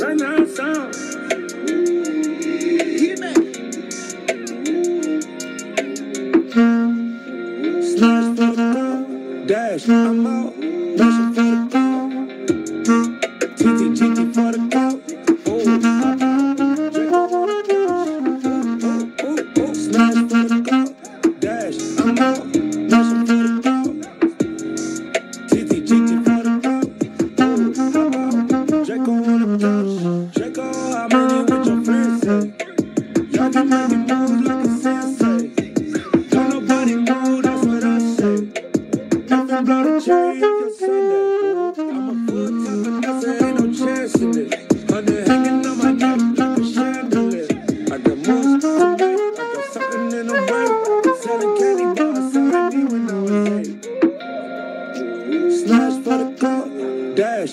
Right now, sound. Hit me. Dash, I'm out. The cherry if your Sunday. I'm a full time Vanessa, ain't no chance in it. Honey hanging on my neck like a chandelier. I got moves to I got something in the way. Selling candy bars, selling me when I was eight. Slash for the go, dash,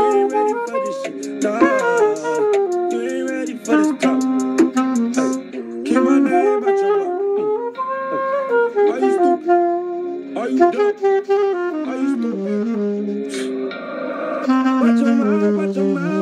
ain't ready for this shit, nah. You ain't ready for this. Hey, keep my name out your. Are you stupid? Are you dumb? Are you stupid? Watch your mouth, watch your mouth.